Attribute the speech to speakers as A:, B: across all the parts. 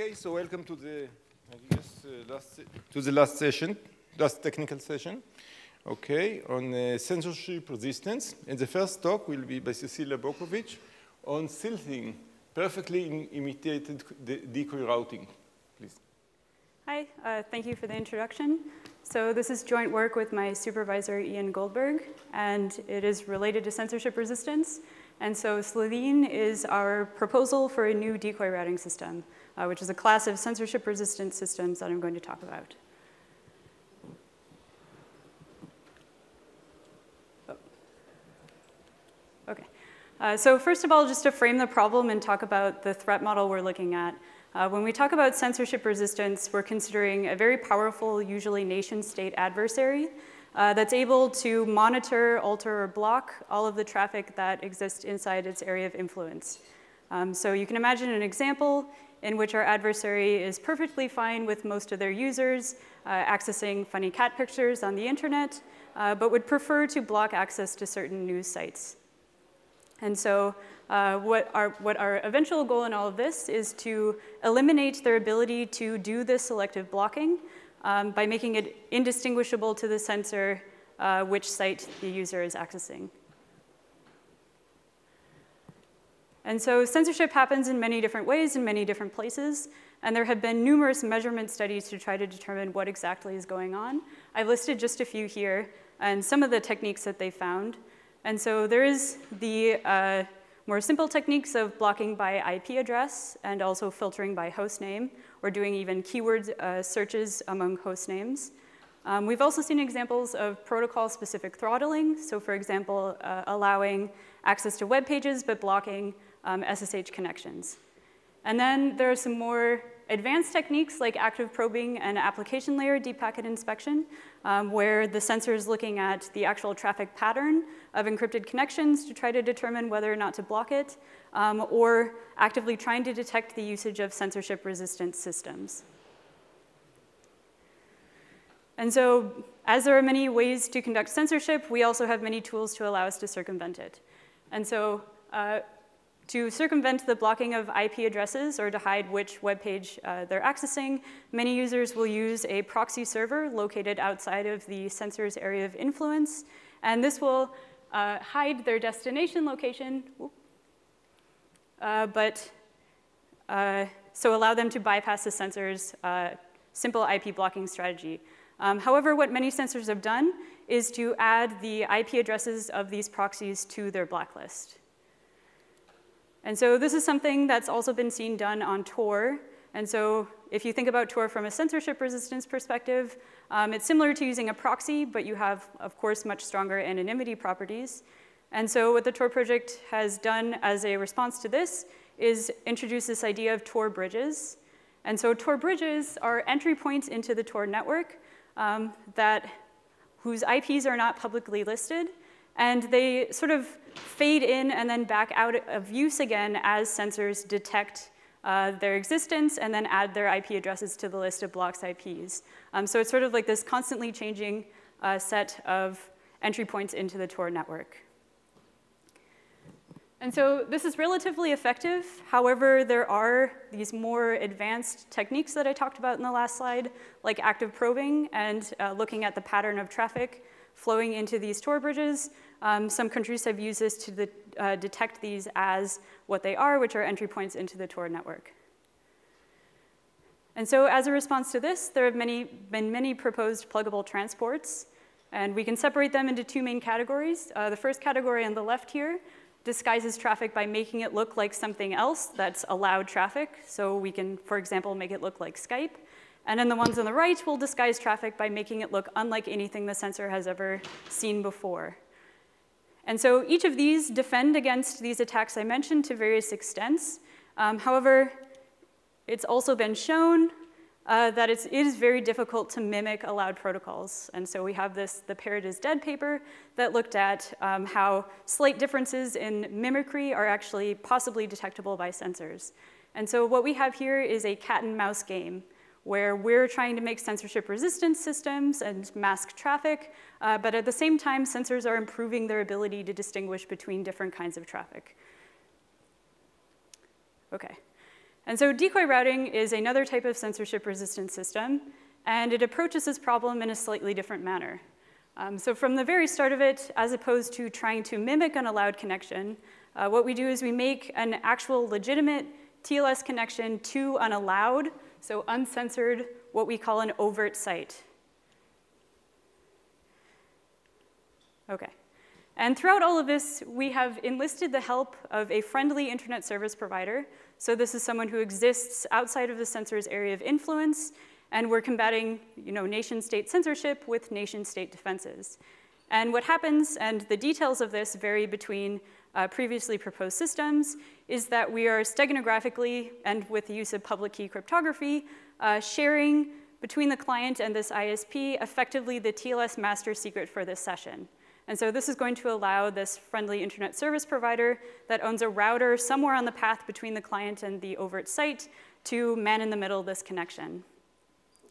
A: Okay, so welcome to the, I guess, uh, last, to the last session, last technical session. Okay, on uh, censorship resistance. And the first talk will be by Cecylia Bocovich on Slitheen, perfectly imitated decoy routing. Please.
B: Hi, uh, thank you for the introduction. So this is joint work with my supervisor, Ian Goldberg, and it is related to censorship resistance. And so Slitheen is our proposal for a new decoy routing system uh, which is a class of censorship-resistant systems that I'm going to talk about. Oh. Okay. Uh, so first of all, just to frame the problem and talk about the threat model we're looking at. Uh, when we talk about censorship resistance, we're considering a very powerful, usually nation-state adversary uh, that's able to monitor, alter, or block all of the traffic that exists inside its area of influence. Um, so you can imagine an example in which our adversary is perfectly fine with most of their users uh, accessing funny cat pictures on the internet, uh, but would prefer to block access to certain news sites. And so uh, what, our, what our eventual goal in all of this is to eliminate their ability to do this selective blocking um, by making it indistinguishable to the censor uh, which site the user is accessing. And so censorship happens in many different ways in many different places, and there have been numerous measurement studies to try to determine what exactly is going on. I've listed just a few here, and some of the techniques that they found. And so there is the uh, more simple techniques of blocking by IP address and also filtering by host name, or doing even keyword uh, searches among host names. Um, we've also seen examples of protocol-specific throttling. So for example, uh, allowing access to web pages, but blocking um, SSH connections. And then there are some more advanced techniques like active probing and application layer deep packet inspection, um, where the censor is looking at the actual traffic pattern of encrypted connections to try to determine whether or not to block it, um, or actively trying to detect the usage of censorship-resistant systems. And so as there are many ways to conduct censorship, we also have many tools to allow us to circumvent it. And so uh, to circumvent the blocking of IP addresses or to hide which web page uh, they're accessing, many users will use a proxy server located outside of the censor's area of influence. And this will uh, hide their destination location, uh, but uh, so allow them to bypass the censor's uh, simple IP blocking strategy. Um, however, what many censors have done is to add the IP addresses of these proxies to their blacklist. And so this is something that's also been seen done on Tor. And so if you think about Tor from a censorship resistance perspective, um, it's similar to using a proxy, but you have, of course, much stronger anonymity properties. And so what the Tor project has done as a response to this is introduce this idea of Tor bridges. And so Tor bridges are entry points into the Tor network um, that, whose IPs are not publicly listed, and they sort of fade in and then back out of use again as censors detect uh, their existence and then add their IP addresses to the list of blocks IPs. Um, so it's sort of like this constantly changing uh, set of entry points into the Tor network. And so this is relatively effective. However, there are these more advanced techniques that I talked about in the last slide, like active probing and uh, looking at the pattern of traffic flowing into these Tor bridges. Um, some countries have used this to de uh, detect these as what they are, which are entry points into the Tor network. And so as a response to this, there have many, been many proposed pluggable transports. And we can separate them into two main categories. Uh, the first category on the left here disguises traffic by making it look like something else that's allowed traffic. So we can, for example, make it look like Skype. And then the ones on the right will disguise traffic by making it look unlike anything the censor has ever seen before. And so each of these defend against these attacks I mentioned to various extents. Um, however, it's also been shown uh, that it is very difficult to mimic allowed protocols. And so we have this, the parrot is dead paper that looked at um, how slight differences in mimicry are actually possibly detectable by censors. And so what we have here is a cat and mouse game where we're trying to make censorship resistant systems and mask traffic, uh, but at the same time, censors are improving their ability to distinguish between different kinds of traffic. Okay. And so decoy routing is another type of censorship-resistant system, and it approaches this problem in a slightly different manner. Um, so from the very start of it, as opposed to trying to mimic an allowed connection, uh, what we do is we make an actual legitimate TLS connection to an allowed, so uncensored, what we call an overt site. Okay. And throughout all of this, we have enlisted the help of a friendly internet service provider. So this is someone who exists outside of the censor's area of influence, and we're combating you know, nation-state censorship with nation-state defenses. And what happens, and the details of this vary between uh, previously proposed systems, is that we are steganographically, and with the use of public key cryptography, uh, sharing between the client and this ISP effectively the TLS master secret for this session. And so this is going to allow this friendly internet service provider that owns a router somewhere on the path between the client and the overt site to man in the middle this connection.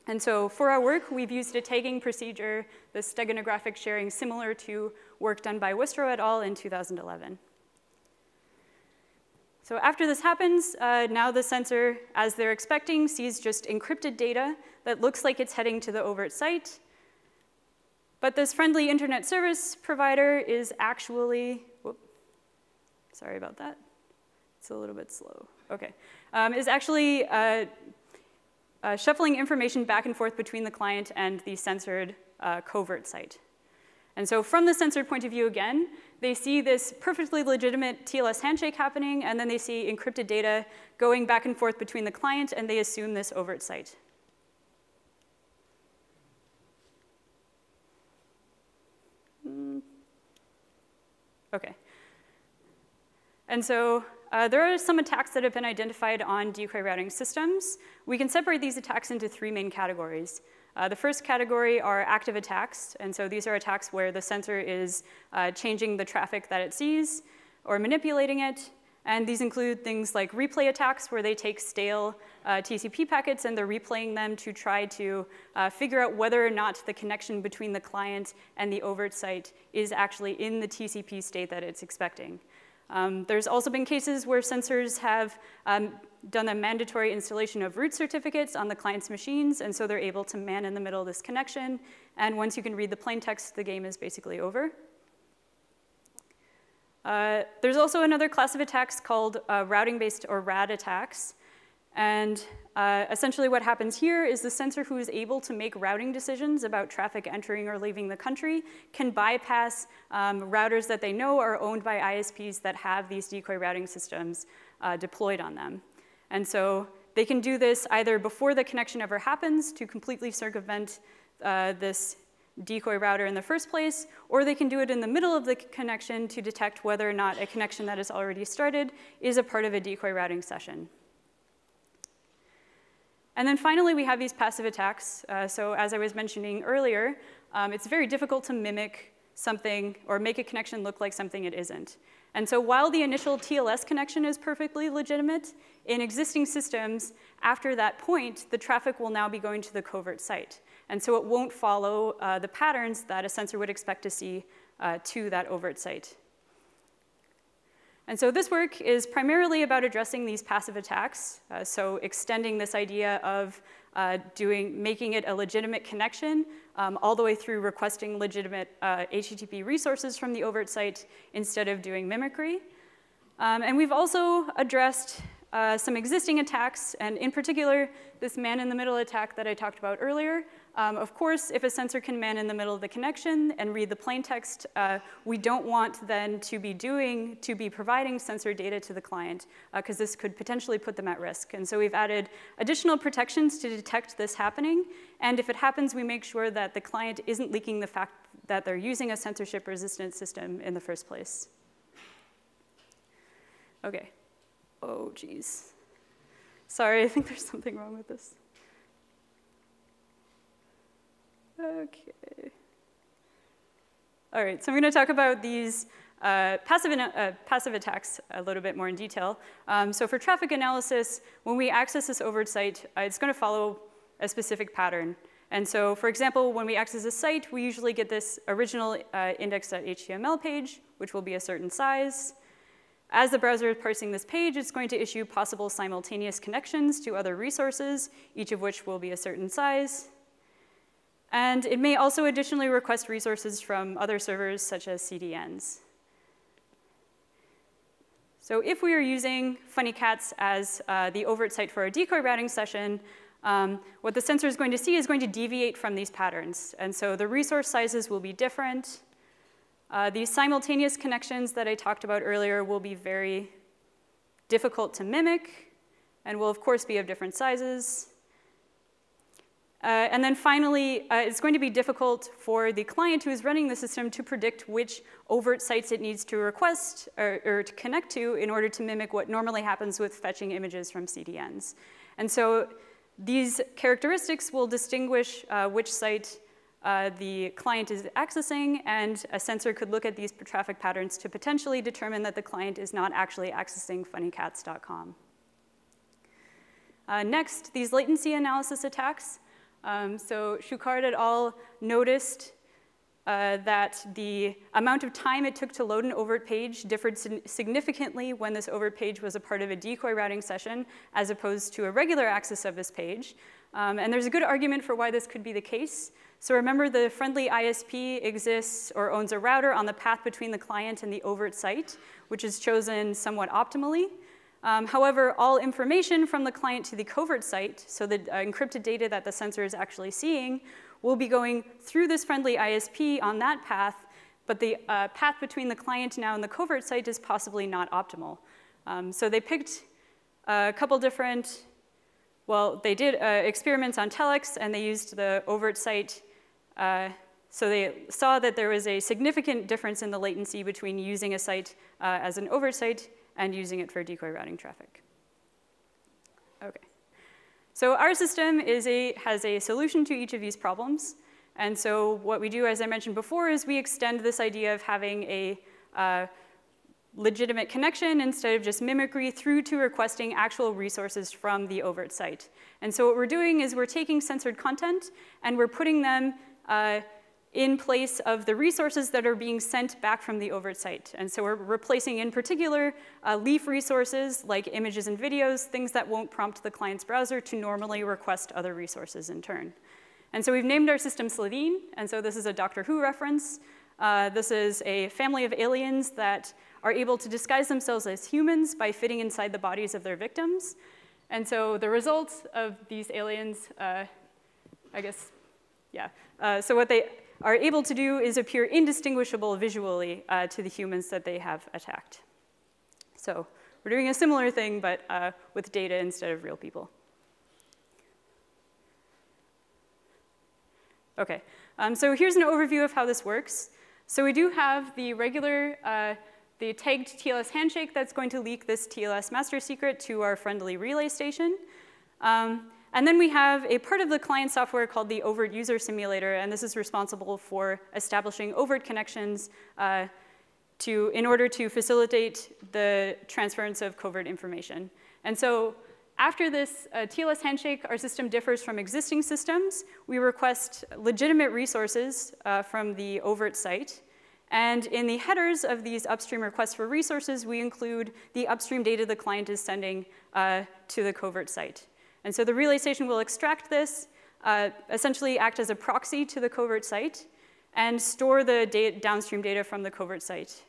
B: And so for our work, we've used a tagging procedure, the steganographic sharing similar to work done by Wustrow et al. in 2011. So after this happens, uh, now the censor, as they're expecting, sees just encrypted data that looks like it's heading to the overt site. But this friendly internet service provider is actually, whoop, sorry about that. It's a little bit slow. Okay. Um, is actually uh, uh, shuffling information back and forth between the client and the censored uh, covert site. And so from the censored point of view again, they see this perfectly legitimate TLS handshake happening, and then they see encrypted data going back and forth between the client, and they assume this overt site. Okay. And so uh, there are some attacks that have been identified on decoy routing systems. We can separate these attacks into three main categories. Uh, the first category are active attacks, and so these are attacks where the censor is uh, changing the traffic that it sees or manipulating it. And these include things like replay attacks, where they take stale uh, TCP packets and they're replaying them to try to uh, figure out whether or not the connection between the client and the overt site is actually in the TCP state that it's expecting. Um, there's also been cases where censors have um, done a mandatory installation of root certificates on the client's machines, and so they're able to man in the middle of this connection. And once you can read the plain text, the game is basically over. Uh, there's also another class of attacks called uh, routing-based or RAD attacks. And uh, essentially what happens here is the censor who is able to make routing decisions about traffic entering or leaving the country can bypass um, routers that they know are owned by ISPs that have these decoy routing systems uh, deployed on them. And so they can do this either before the connection ever happens to completely circumvent uh, this decoy router in the first place, or they can do it in the middle of the connection to detect whether or not a connection that is already started is a part of a decoy routing session. And then finally, we have these passive attacks. Uh, so as I was mentioning earlier, um, it's very difficult to mimic something or make a connection look like something it isn't. And so while the initial TLS connection is perfectly legitimate, in existing systems, after that point, the traffic will now be going to the covert site. And so it won't follow uh, the patterns that a censor would expect to see uh, to that overt site. And so this work is primarily about addressing these passive attacks, uh, so extending this idea of uh, doing, making it a legitimate connection um, all the way through requesting legitimate uh, HTTP resources from the overt site instead of doing mimicry. Um, and we've also addressed uh, some existing attacks, and in particular, this man-in-the-middle attack that I talked about earlier. Um, of course, if a censor can man in the middle of the connection and read the plain text, uh, we don't want then to be doing, to be providing sensor data to the client, because uh, this could potentially put them at risk. And so we've added additional protections to detect this happening, and if it happens, we make sure that the client isn't leaking the fact that they're using a censorship-resistant system in the first place. Okay. Oh, geez. Sorry, I think there's something wrong with this. Okay. All right, so I'm going to talk about these uh, passive, uh, passive attacks a little bit more in detail. Um, so for traffic analysis, when we access this overt site, uh, it's going to follow a specific pattern. And so, for example, when we access a site, we usually get this original uh, index.html page, which will be a certain size. as the browser is parsing this page, it's going to issue possible simultaneous connections to other resources, each of which will be a certain size. And it may also additionally request resources from other servers, such as CDNs. So if we are using FunnyCats as uh, the overt site for our decoy routing session, um, what the censor is going to see is going to deviate from these patterns. And so the resource sizes will be different. Uh, these simultaneous connections that I talked about earlier will be very difficult to mimic and will, of course, be of different sizes. Uh, and then finally, uh, it's going to be difficult for the client who is running the system to predict which overt sites it needs to request or, or, to connect to in order to mimic what normally happens with fetching images from CDNs. And so these characteristics will distinguish uh, which site uh, the client is accessing, and a censor could look at these traffic patterns to potentially determine that the client is not actually accessing funnycats.com. Uh, next, these latency analysis attacks. Um, so Schuchard et al. noticed uh, that the amount of time it took to load an overt page differed significantly when this overt page was a part of a decoy routing session as opposed to a regular access of this page. Um, and there's a good argument for why this could be the case. So remember the friendly ISP exists or owns a router on the path between the client and the overt site, which is chosen somewhat optimally. Um, however, all information from the client to the covert site, so the uh, encrypted data that the censor is actually seeing, will be going through this friendly ISP on that path, but the uh, path between the client now and the covert site is possibly not optimal. Um, so they picked a couple different, well, they did uh, experiments on telex, and they used the overt site. Uh, so they saw that there was a significant difference in the latency between using a site uh, as an overt site and using it for decoy routing traffic. Okay. So our system is a, has a solution to each of these problems. And so what we do, as I mentioned before, is we extend this idea of having a uh, legitimate connection instead of just mimicry through to requesting actual resources from the overt site. And so what we're doing is we're taking censored content and we're putting them uh, in place of the resources that are being sent back from the overt site. And so we're replacing in particular uh, leaf resources like images and videos, things that won't prompt the client's browser to normally request other resources in turn. And so we've named our system Slitheen, and so this is a Doctor Who reference. Uh, this is a family of aliens that are able to disguise themselves as humans by fitting inside the bodies of their victims. And so the results of these aliens, uh, I guess, yeah. Uh, so what they are able to do is appear indistinguishable visually uh, to the humans that they have attacked. So we're doing a similar thing, but uh, with data instead of real people. Okay, um, so here's an overview of how this works. So we do have the regular, uh, the tagged TLS handshake that's going to leak this TLS master secret to our friendly relay station. Um, and then we have a part of the client software called the overt user simulator, and this is responsible for establishing overt connections uh, to, in order to facilitate the transference of covert information. And so after this uh, TLS handshake, our system differs from existing systems. We request legitimate resources uh, from the overt site. And in the headers of these upstream requests for resources, we include the upstream data the client is sending uh, to the covert site. And so the relay station will extract this, uh, essentially act as a proxy to the covert site, and store the downstream data from the covert site.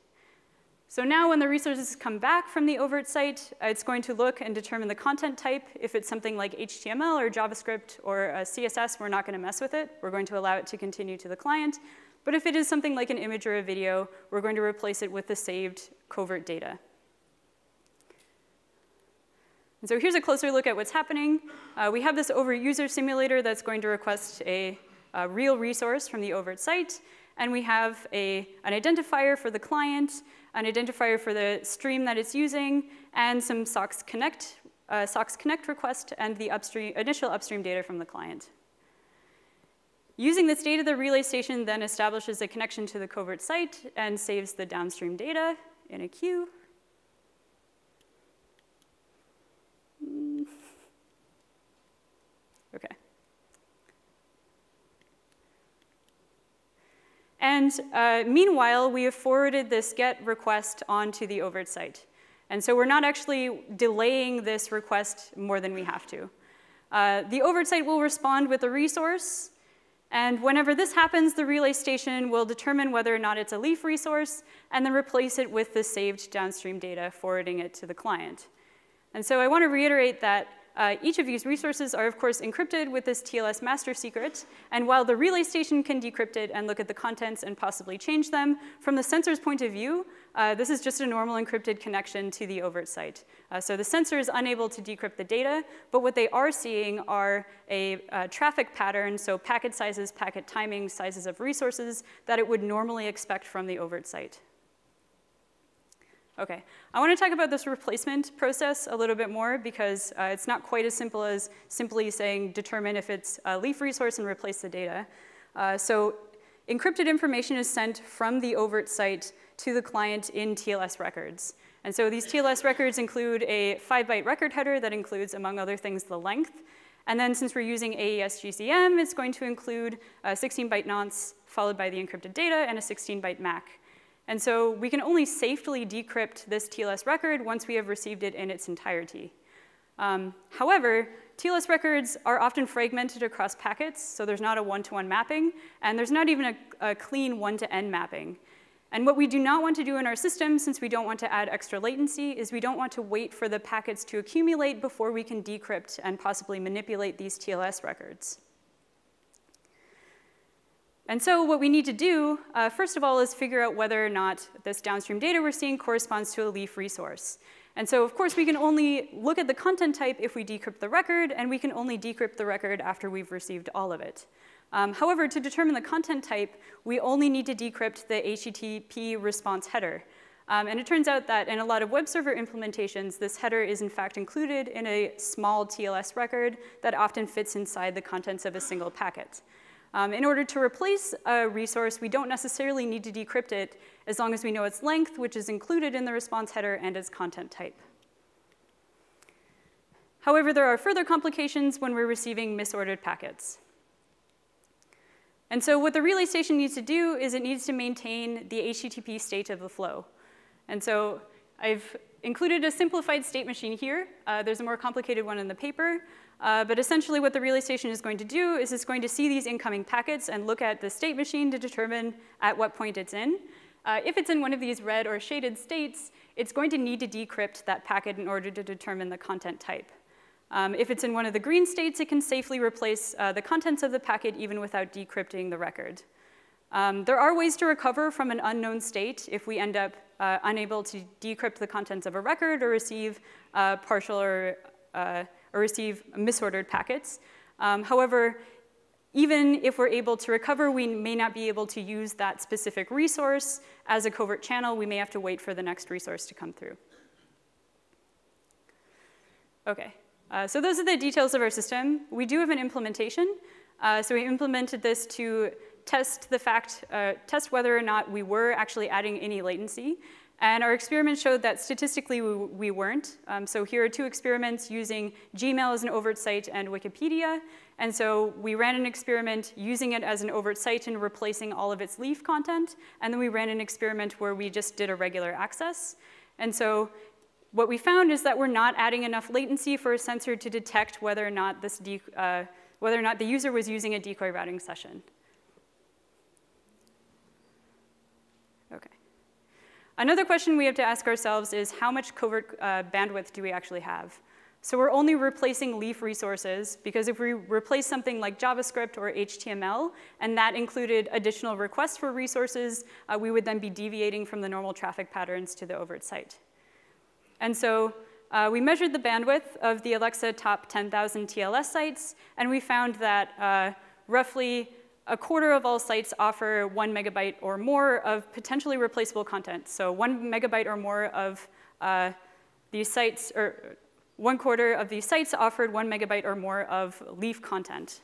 B: So now when the resources come back from the overt site, uh, it's going to look and determine the content type. If it's something like HTML or JavaScript or CSS, we're not going to mess with it. We're going to allow it to continue to the client. But if it is something like an image or a video, we're going to replace it with the saved covert data. And so here's a closer look at what's happening. Uh, we have this overt user simulator that's going to request a, a, real resource from the overt site. And we have a, an identifier for the client, an identifier for the stream that it's using, and some SOCKS Connect, uh, SOCKS Connect request and the upstream, initial upstream data from the client. Using this data, the relay station then establishes a connection to the covert site and saves the downstream data in a queue. Okay. And uh, meanwhile, we have forwarded this GET request onto the overt site. And so we're not actually delaying this request more than we have to. Uh, the overt site will respond with a resource, and whenever this happens, the relay station will determine whether or not it's a leaf resource, and then replace it with the saved downstream data, forwarding it to the client. And so I want to reiterate that uh, each of these resources are, of course, encrypted with this TLS master secret. And while the relay station can decrypt it and look at the contents and possibly change them, from the censor's point of view, uh, this is just a normal encrypted connection to the overt site. Uh, so the censor is unable to decrypt the data, but what they are seeing are a, a traffic pattern, so packet sizes, packet timing, sizes of resources that it would normally expect from the overt site. Okay, I want to talk about this replacement process a little bit more because uh, it's not quite as simple as simply saying determine if it's a leaf resource and replace the data. Uh, so encrypted information is sent from the overt site to the client in TLS records. And so these TLS records include a 5-byte record header that includes, among other things, the length. And then since we're using AES GCM, it's going to include a 16-byte nonce followed by the encrypted data and a 16-byte MAC. And so we can only safely decrypt this TLS record once we have received it in its entirety. Um, however, TLS records are often fragmented across packets, so there's not a one-to-one -one mapping, and there's not even a, a clean one-to-n mapping. And what we do not want to do in our system, since we don't want to add extra latency, is we don't want to wait for the packets to accumulate before we can decrypt and possibly manipulate these TLS records. And so what we need to do, uh, first of all, is figure out whether or not this downstream data we're seeing corresponds to a leaf resource. And so, of course, we can only look at the content type if we decrypt the record, and we can only decrypt the record after we've received all of it. Um, however, to determine the content type, we only need to decrypt the HTTP response header. Um, and it turns out that in a lot of web server implementations, this header is in fact included in a small TLS record that often fits inside the contents of a single packet. Um, in order to replace a resource, we don't necessarily need to decrypt it as long as we know its length, which is included in the response header, and its content type. However, there are further complications when we're receiving misordered packets. And so what the relay station needs to do is it needs to maintain the HTTP state of the flow. And so I've included a simplified state machine here. Uh, there's a more complicated one in the paper. Uh, but essentially what the relay station is going to do is it's going to see these incoming packets and look at the state machine to determine at what point it's in. Uh, if it's in one of these red or shaded states, it's going to need to decrypt that packet in order to determine the content type. Um, if it's in one of the green states, it can safely replace uh, the contents of the packet even without decrypting the record. Um, there are ways to recover from an unknown state if we end up uh, unable to decrypt the contents of a record or receive uh, partial or uh, or receive misordered packets. Um, however, even if we're able to recover, we may not be able to use that specific resource as a covert channel. We may have to wait for the next resource to come through. Okay, uh, so those are the details of our system. We do have an implementation. Uh, so we implemented this to test the fact, uh, test whether or not we were actually adding any latency. And our experiment showed that statistically we, we weren't. Um, so here are two experiments using Gmail as an overt site and Wikipedia. And so we ran an experiment using it as an overt site and replacing all of its leaf content. And then we ran an experiment where we just did a regular access. And so what we found is that we're not adding enough latency for a censor to detect whether or not, this uh, whether or not the user was using a decoy routing session. Another question we have to ask ourselves is how much covert uh, bandwidth do we actually have? So we're only replacing leaf resources because if we replace something like JavaScript or HTML, and that included additional requests for resources, uh, we would then be deviating from the normal traffic patterns to the overt site. And so uh, we measured the bandwidth of the Alexa top 10,000 TLS sites, and we found that uh, roughly a quarter of all sites offer one megabyte or more of potentially replaceable content. So one megabyte or more of uh, these sites, or one quarter of these sites offered one megabyte or more of leaf content.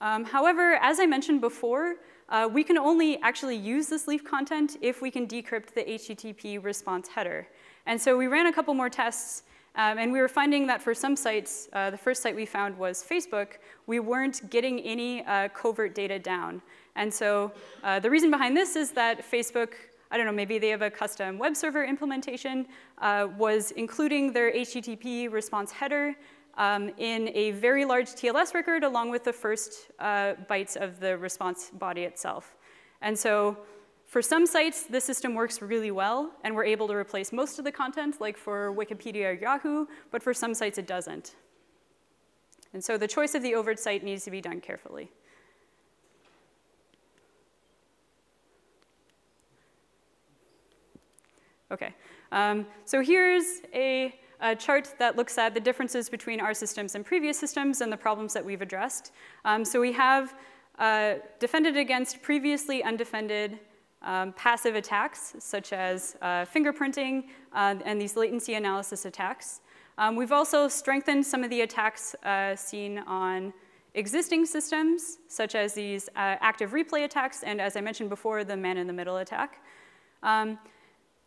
B: Um, however, as I mentioned before, uh, we can only actually use this leaf content if we can decrypt the HTTP response header. And so we ran a couple more tests um, and we were finding that for some sites, uh, the first site we found was Facebook, we weren't getting any uh, covert data down. And so uh, the reason behind this is that Facebook I don't know, maybe they have a custom web server implementation, uh, was including their HTTP response header um, in a very large TLS record along with the first uh, bytes of the response body itself. And so for some sites, the system works really well, and we're able to replace most of the content, like for Wikipedia or Yahoo, but for some sites it doesn't. And so the choice of the overt site needs to be done carefully. Okay, um, so here's a, a, chart that looks at the differences between our systems and previous systems and the problems that we've addressed. Um, so we have uh, defended against previously undefended um, passive attacks, such as uh, fingerprinting uh, and these latency analysis attacks. Um, we've also strengthened some of the attacks uh, seen on existing systems, such as these uh, active replay attacks, and as I mentioned before, the man-in-the-middle attack. Um,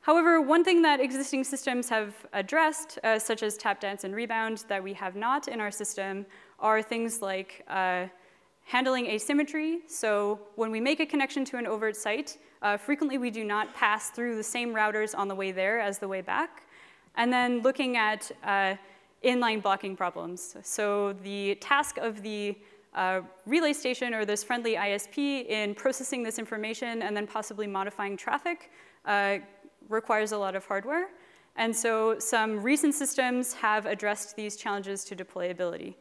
B: however, one thing that existing systems have addressed, uh, such as TapDance and rebound, that we have not in our system, are things like uh, handling asymmetry. So when we make a connection to an overt site, uh, frequently we do not pass through the same routers on the way there as the way back. And then looking at uh, inline blocking problems. So the task of the uh, relay station or this friendly ISP in processing this information and then possibly modifying traffic uh, requires a lot of hardware. And so some recent systems have addressed these challenges to deployability.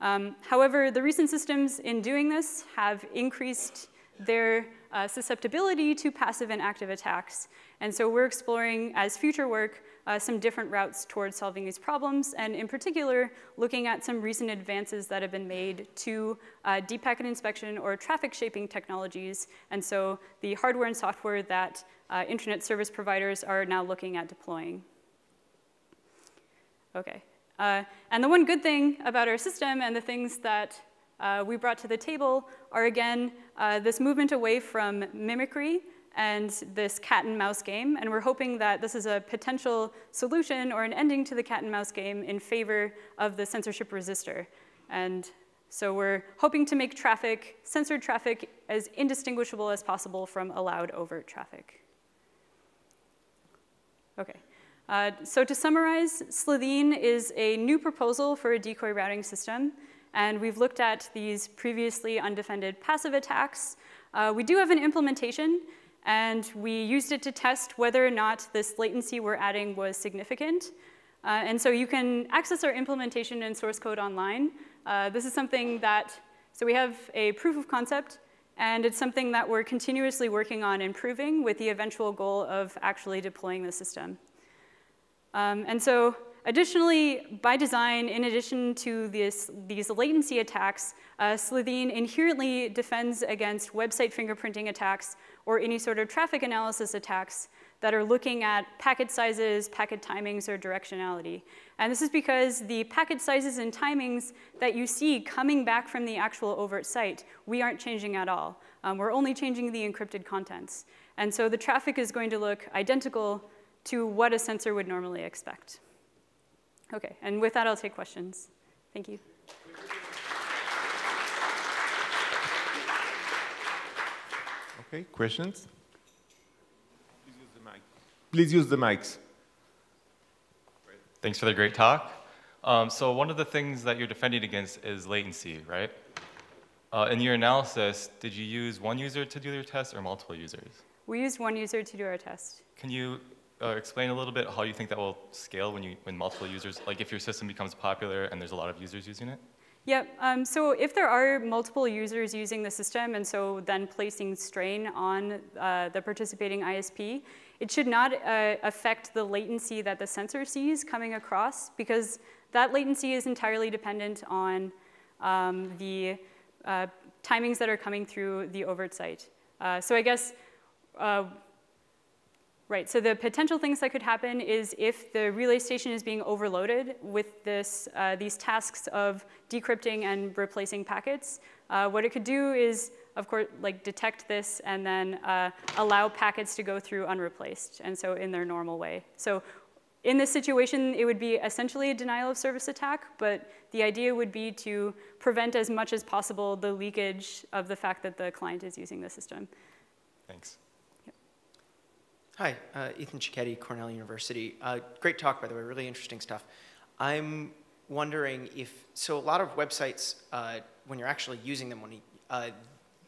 B: Um, however, the recent systems in doing this have increased their uh, susceptibility to passive and active attacks. And so we're exploring, as future work, uh, some different routes towards solving these problems, and in particular, looking at some recent advances that have been made to uh, deep packet inspection or traffic shaping technologies, and so the hardware and software that uh, internet service providers are now looking at deploying. Okay, uh, and the one good thing about our system and the things that uh, we brought to the table are, again, uh, this movement away from mimicry and this cat and mouse game. And we're hoping that this is a potential solution or an ending to the cat and mouse game in favor of the censorship resistor. And so we're hoping to make traffic, censored traffic, as indistinguishable as possible from allowed overt traffic. Okay. Uh, so to summarize, Slitheen is a new proposal for a decoy routing system. And we've looked at these previously undefended passive attacks. Uh, we do have an implementation, and we used it to test whether or not this latency we're adding was significant. Uh, and so you can access our implementation and source code online. Uh, this is something that, so we have a proof of concept, and it's something that we're continuously working on improving with the eventual goal of actually deploying the system. Um, and so Additionally, by design, in addition to this, these latency attacks, uh, Slitheen inherently defends against website fingerprinting attacks or any sort of traffic analysis attacks that are looking at packet sizes, packet timings, or directionality. And this is because the packet sizes and timings that you see coming back from the actual overt site, we aren't changing at all. Um, we're only changing the encrypted contents. And so the traffic is going to look identical to what a censor would normally expect. Okay, and with that, I'll take questions. Thank you.
A: Okay, questions? Please use the mic. Please use the mics.
C: Thanks for the great talk. Um, so one of the things that you're defending against is latency, right? Uh, in your analysis, did you use one user to do your test or multiple users?
B: We used one user to do our test.
C: Can you uh, explain a little bit how you think that will scale when you when multiple users, like if your system becomes popular and there's a lot of users using it?
B: Yeah, um, so if there are multiple users using the system and so then placing strain on uh, the participating ISP, it should not uh, affect the latency that the censor sees coming across because that latency is entirely dependent on um, the uh, timings that are coming through the overt site. Uh, so I guess uh, Right, so the potential things that could happen is if the relay station is being overloaded with this, uh, these tasks of decrypting and replacing packets, uh, what it could do is, of course, like detect this and then uh, allow packets to go through unreplaced, and so in their normal way. So in this situation, it would be essentially a denial of service attack, but the idea would be to prevent as much as possible the leakage of the fact that the client is using the system.
C: Thanks.
D: Hi, uh, Ethan Cecchetti, Cornell University. Uh, great talk, by the way, really interesting stuff. I'm wondering if, so a lot of websites, uh, when you're actually using them, when you, uh,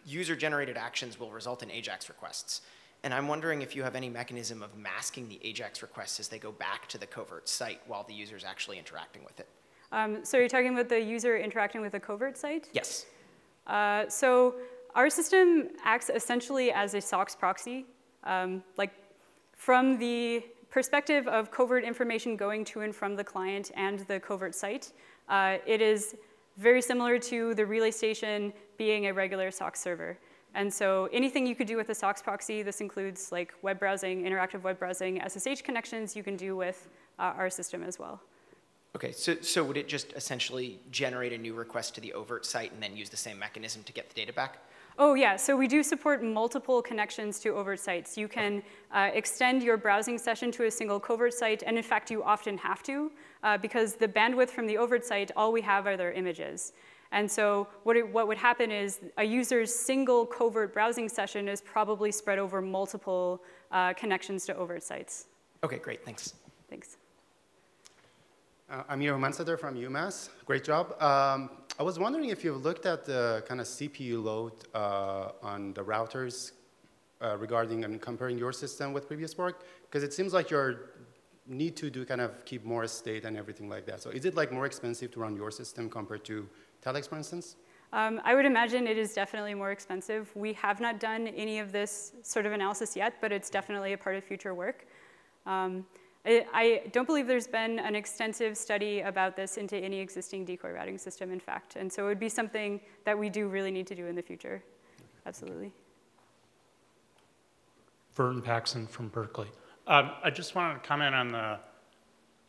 D: user-generated actions will result in AJAX requests. And I'm wondering if you have any mechanism of masking the AJAX requests as they go back to the covert site while the user's actually interacting with it.
B: Um, so you're talking about the user interacting with a covert site?
D: Yes.
B: Uh, so our system acts essentially as a SOCKS proxy. Um, like from the perspective of covert information going to and from the client and the covert site, uh, it is very similar to the relay station being a regular SOCKS server. And so anything you could do with a SOCKS proxy, this includes like web browsing, interactive web browsing, SSH connections, you can do with uh, our system as well.
D: Okay, so, so would it just essentially generate a new request to the overt site and then use the same mechanism to get the data back?
B: Oh yeah, so we do support multiple connections to overt sites. You can uh, extend your browsing session to a single covert site, and in fact you often have to, uh, because the bandwidth from the overt site, all we have are their images. And so what, it, what would happen is a user's single covert browsing session is probably spread over multiple uh, connections to overt sites.
D: Okay, great, thanks.
B: Thanks.
E: Uh, I'm Amir Houmansadr from UMass. Great job. Um, I was wondering if you've looked at the kind of CPU load uh, on the routers uh, regarding and comparing your system with previous work, because it seems like you need to do kind of keep more state and everything like that. So is it like more expensive to run your system compared to Telex, for instance?
B: Um, I would imagine it is definitely more expensive. We have not done any of this sort of analysis yet, but it's definitely a part of future work. Um, I, don't believe there's been an extensive study about this into any existing decoy routing system, in fact. And so it would be something that we do really need to do in the future. Absolutely.
F: Vern Paxson from Berkeley. Um, I just wanted to comment on the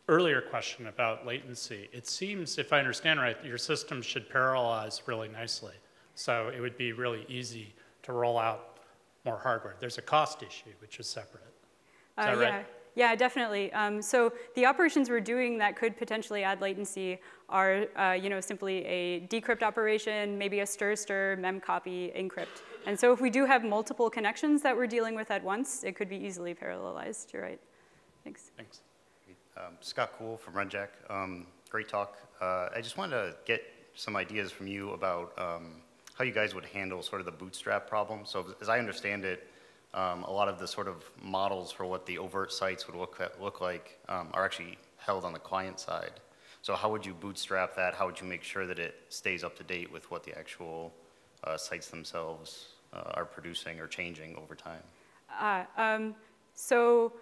F: earlier question about latency. It seems, if I understand right, your system should parallelize really nicely. So it would be really easy to roll out more hardware. There's a cost issue, which is separate. Is
B: uh,
F: that
B: yeah.
F: right?
B: Yeah, definitely. Um, so the operations we're doing that could potentially add latency are, uh, you know, simply a decrypt operation, maybe a stir stir, mem copy, encrypt. And so if we do have multiple connections that we're dealing with at once, it could be easily parallelized. You're right. Thanks.
F: Thanks.
G: Um, Scott Coull from RedJack. Um, great talk. Uh, I just wanted to get some ideas from you about um, how you guys would handle sort of the bootstrap problem. So as I understand it, um, a lot of the sort of models for what the overt sites would look, look like um, are actually held on the client side. So how would you bootstrap that? How would you make sure that it stays up to date with what the actual uh, sites themselves uh, are producing or changing over time?
B: Uh, um, so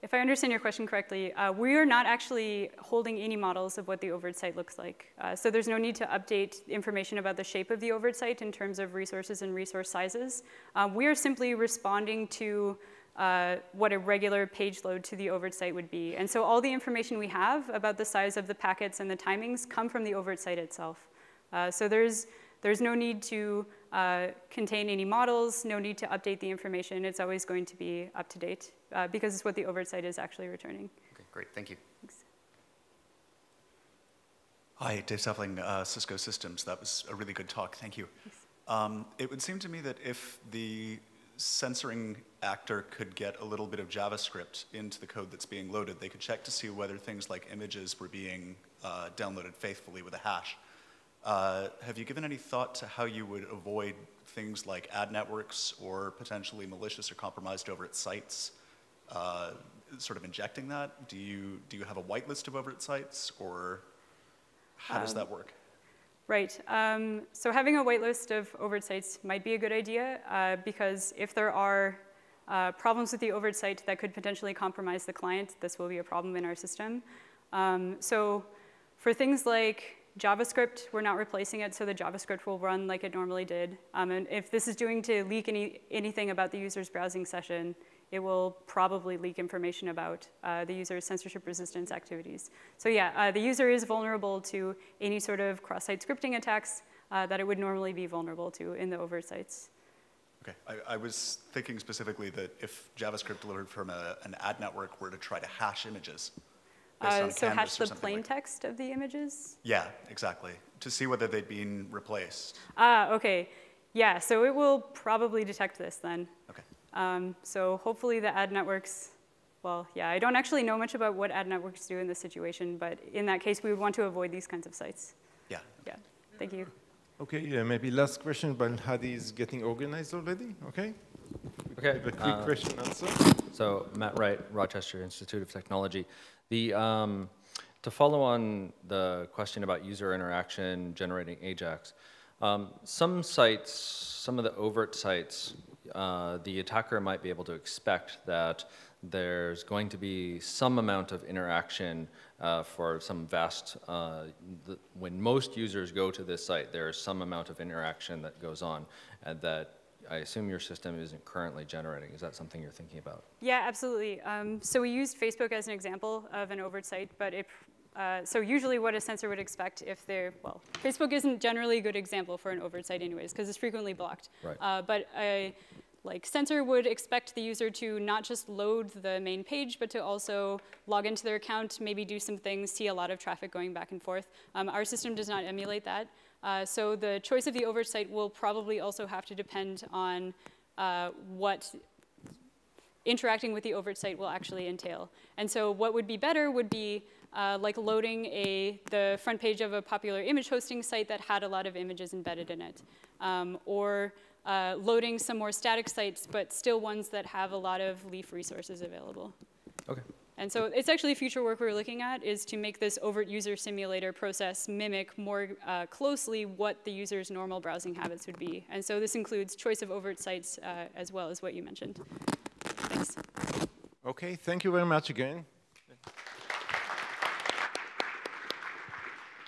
B: if I understand your question correctly, uh, we are not actually holding any models of what the overt site looks like. Uh, so there's no need to update information about the shape of the overt site in terms of resources and resource sizes. Uh, we are simply responding to uh, what a regular page load to the overt site would be. And so all the information we have about the size of the packets and the timings come from the overt site itself. Uh, so there's, there's no need to uh, contain any models, no need to update the information. It's always going to be up to date uh, because it's what the overt site is actually returning.
G: Okay, great, thank you.
B: Thanks.
H: Hi, Dave Seffling, uh, Cisco Systems. That was a really good talk. Thank you. Um, it would seem to me that if the censoring actor could get a little bit of JavaScript into the code that's being loaded, they could check to see whether things like images were being uh, downloaded faithfully with a hash. Uh, have you given any thought to how you would avoid things like ad networks or potentially malicious or compromised overt sites uh, sort of injecting that? Do you, do you have a whitelist of overt sites or how does
B: um,
H: that work?
B: Right. Um, so having a whitelist of overt sites might be a good idea uh, because if there are uh, problems with the overt site that could potentially compromise the client, this will be a problem in our system. Um, so for things like JavaScript, we're not replacing it, so the JavaScript will run like it normally did. Um, and if this is doing to leak any, anything about the user's browsing session, it will probably leak information about uh, the user's censorship resistance activities. So yeah, uh, the user is vulnerable to any sort of cross-site scripting attacks uh, that it would normally be vulnerable to in the overt sites.
H: Okay, I, I, was thinking specifically that if JavaScript delivered from a, an ad network were to try to hash images.
B: Uh, so hash the plain like text of the images?
H: Yeah, exactly. To see whether they'd been replaced.
B: Ah, okay. Yeah, so it will probably detect this then.
H: Okay.
B: Um, so hopefully the ad networks, well, yeah, I don't actually know much about what ad networks do in this situation, but in that case, we would want to avoid these kinds of sites.
H: Yeah.
B: Yeah, thank you.
A: Okay, yeah, maybe last question, but Hadi is getting organized already, okay?
I: Okay.
A: the quick
I: uh,
A: question answer.
I: So Matt Wright, Rochester Institute of Technology. The, um, to follow on the question about user interaction generating AJAX, um, some sites, some of the overt sites, uh, the attacker might be able to expect that there's going to be some amount of interaction uh, for some vast, uh, the, when most users go to this site, there's some amount of interaction that goes on and that I assume your system isn't currently generating. Is that something you're thinking about?
B: Yeah, absolutely. Um, so we used Facebook as an example of an overt site, but it, uh, so usually what a censor would expect if they're, well, Facebook isn't generally a good example for an overt site anyways, because it's frequently blocked.
I: Right.
B: Uh, but a like censor would expect the user to not just load the main page, but to also log into their account, maybe do some things, see a lot of traffic going back and forth. Um, our system does not emulate that. Uh, so the choice of the overt site will probably also have to depend on uh, what interacting with the overt site will actually entail. And so what would be better would be uh, like loading a, the front page of a popular image hosting site that had a lot of images embedded in it. Um, or uh, loading some more static sites, but still ones that have a lot of Leaf resources available.
I: Okay.
B: And so it's actually future work we're looking at is to make this overt user simulator process mimic more uh, closely what the user's normal browsing habits would be. And so this includes choice of overt sites uh, as well as what you mentioned. Thanks.
A: Okay, thank you very much again.